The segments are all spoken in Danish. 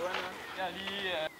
Hold. Jeg lige... Øh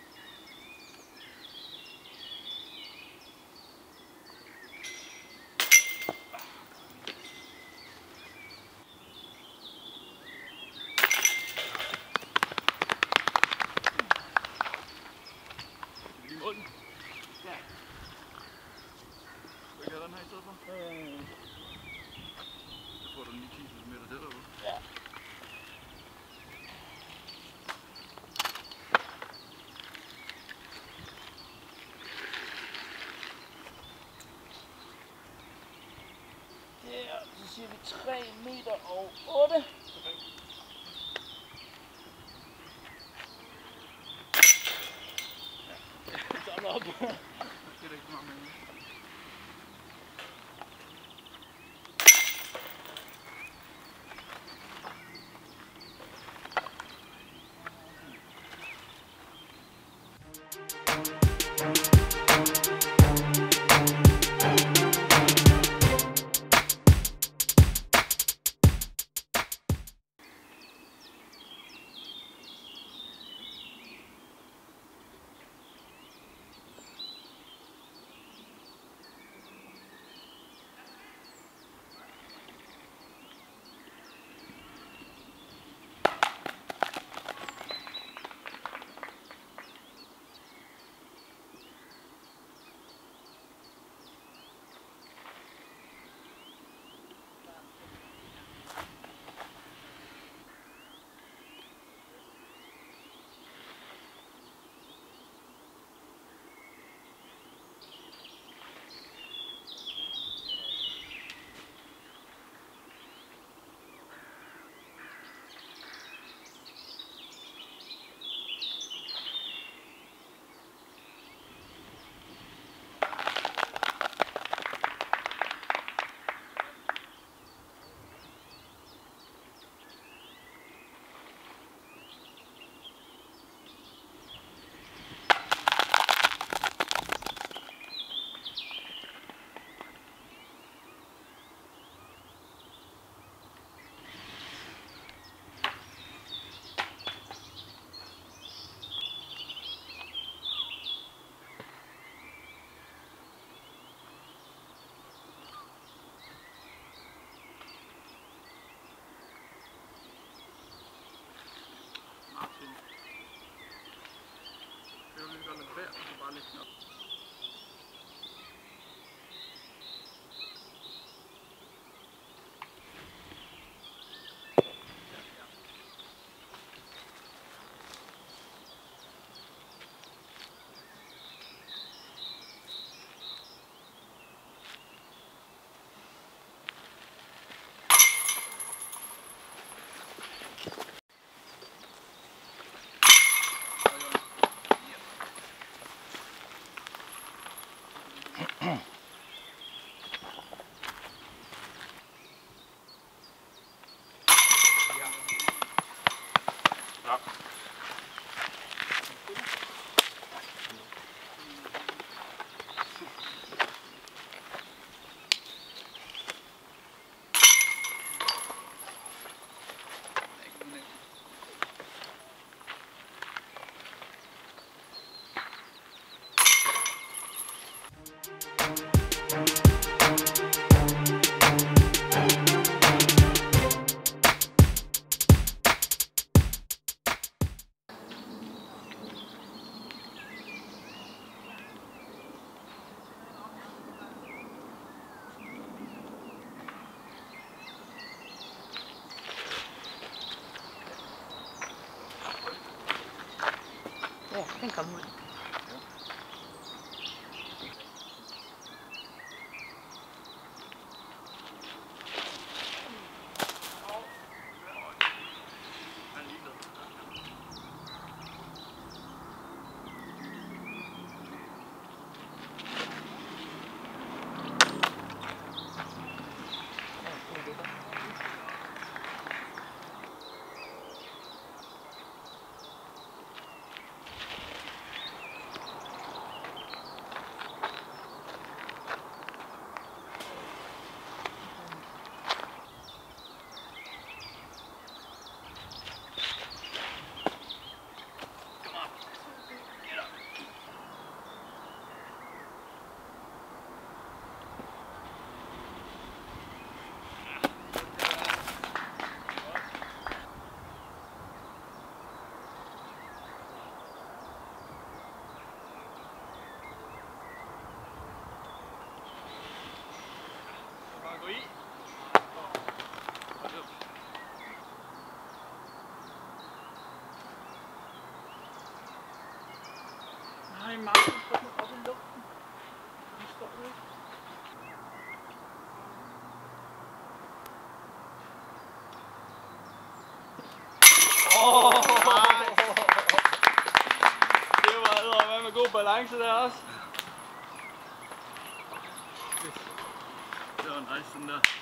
cirka 3 meter og 8. honest, no. Mm-hmm. 我感觉。Nej, Martin, få den op i luften. Den står jo ikke. Det var eddermame med god balance der også. Det var nice den der.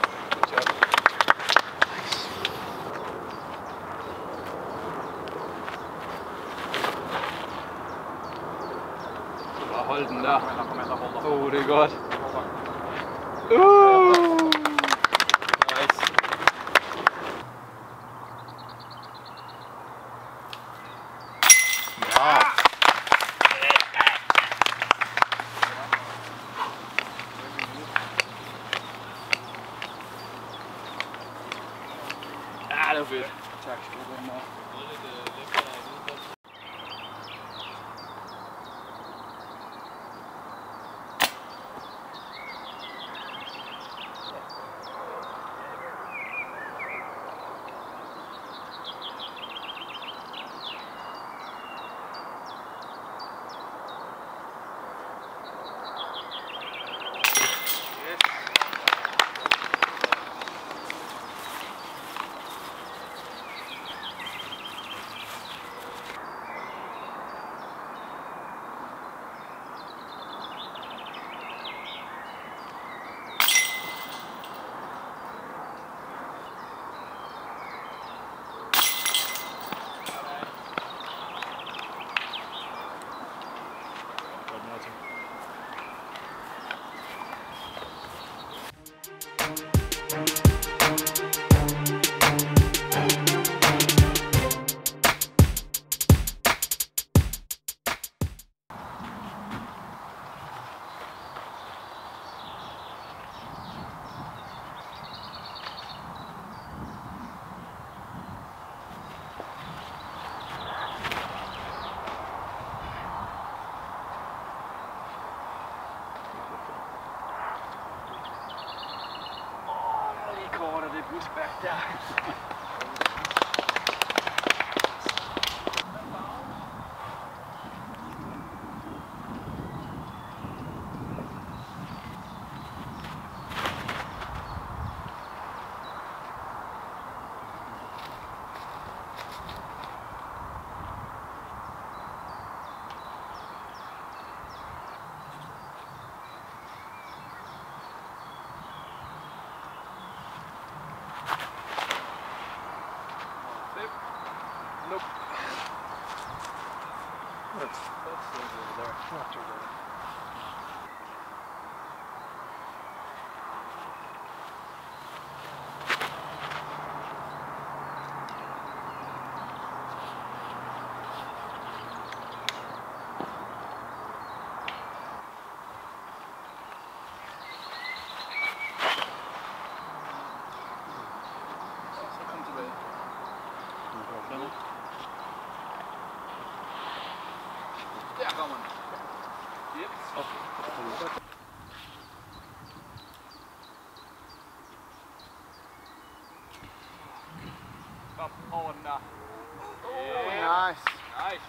No. Oh, my God. Ooh. up corner. Yeah. Nice. Nice.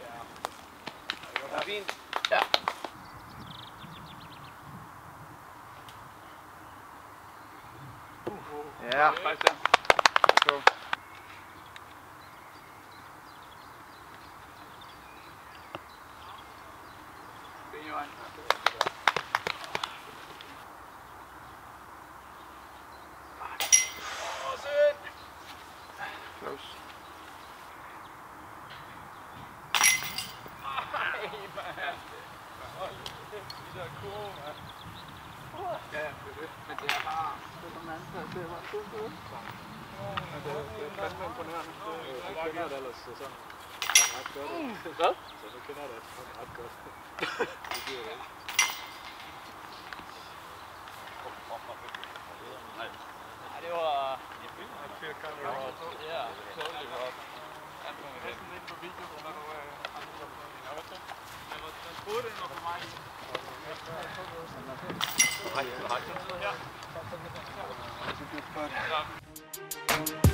Yeah. Yeah. Yeah. yeah. Close. Ej, mand. De der kurve, mand. Ja, det er det. Men det er bare... Det er sådan en anden, det er bare det er, fandme imponerende. Jeg kender det ellers så sådan, sådan ret godt. Hvad? Så nu kender jeg det sådan ret godt. det giver det ikke. Det var... your color rod. Yeah, totally rod. And there's an the from everywhere. Sporen nog voor mij. Hakken. Ja. Dat is ja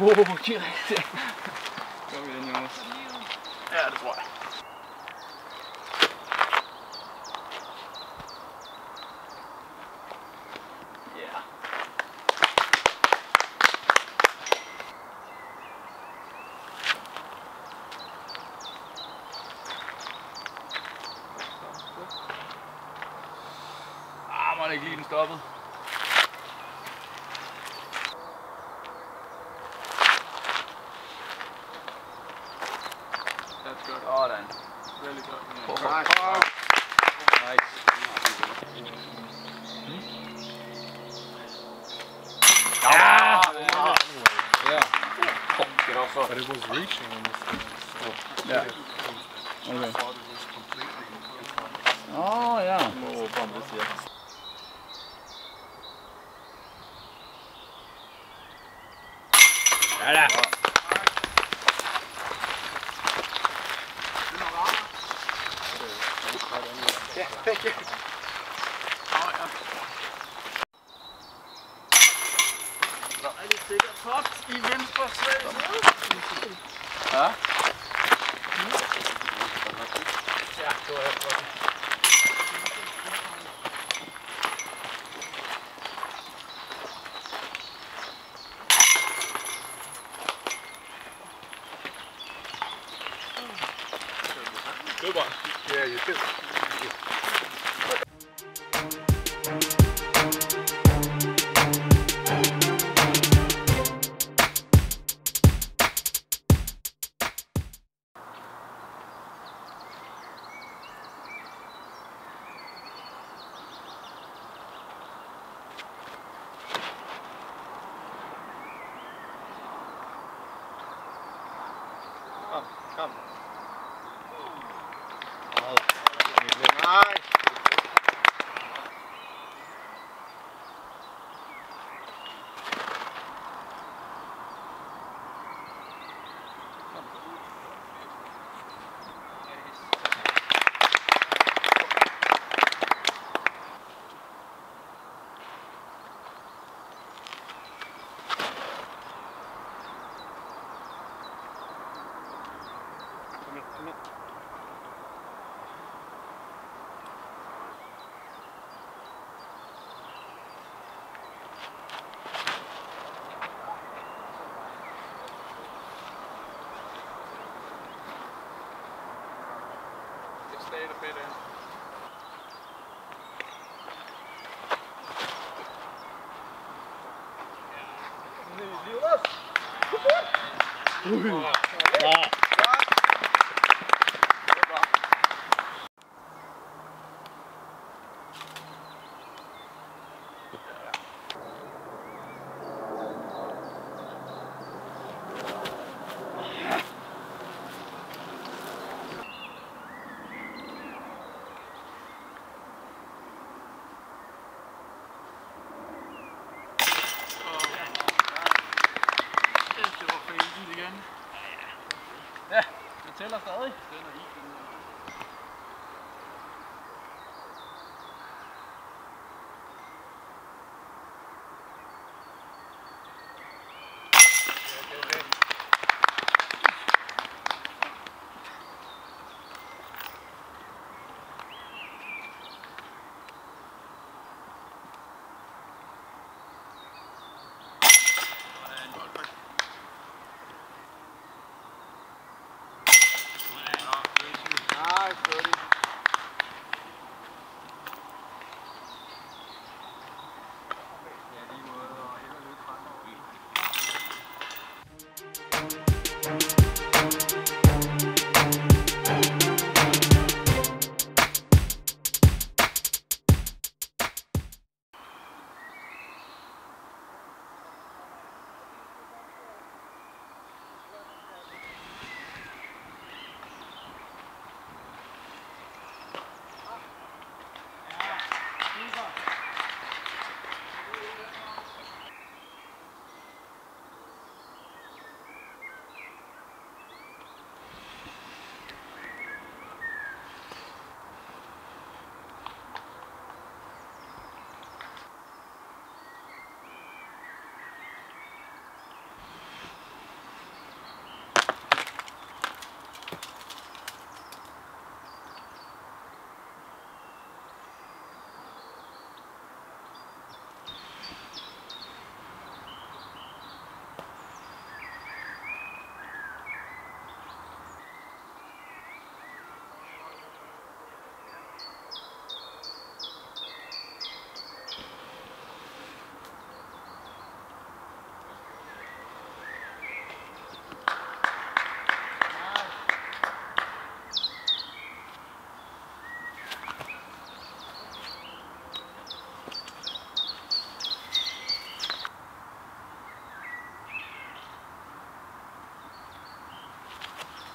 oh, direkte. Kom igen, Jonas. Ja, det tror jeg. Ja. Ah, må ikke lige den stoppet. Thank you. Come. beneden verder. Nu is die Yeah. Scully.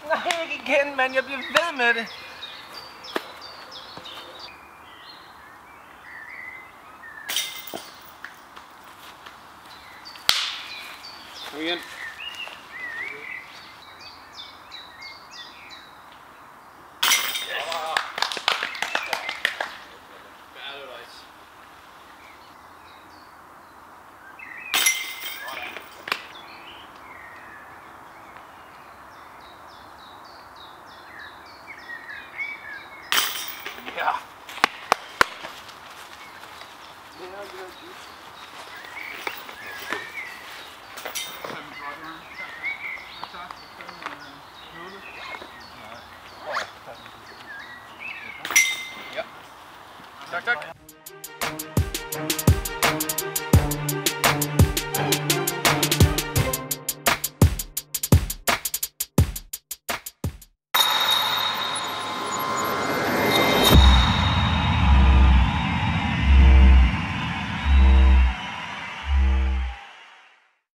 Nej, ikke igen, mand. Jeg bliver ved med det.